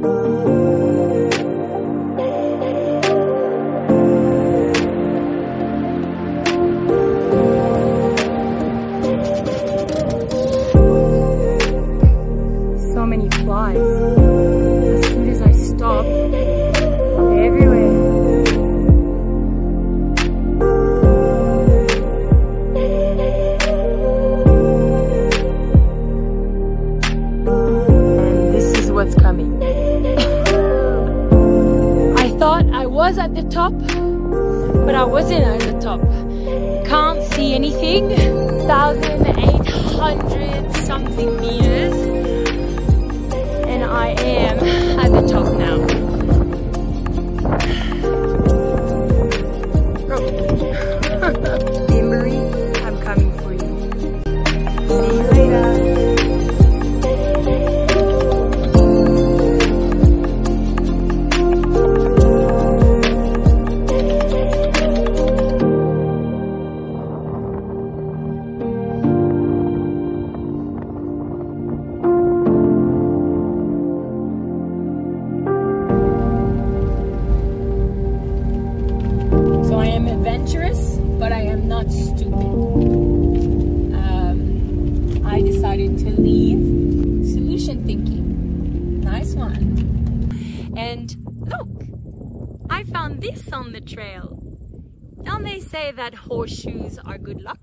so many flies. Top, but I wasn't at the top. Can't see anything. 1,800 something meters. And I am at the top now. Stupid. Um, I decided to leave solution thinking. Nice one. And look, I found this on the trail. Don't they say that horseshoes are good luck?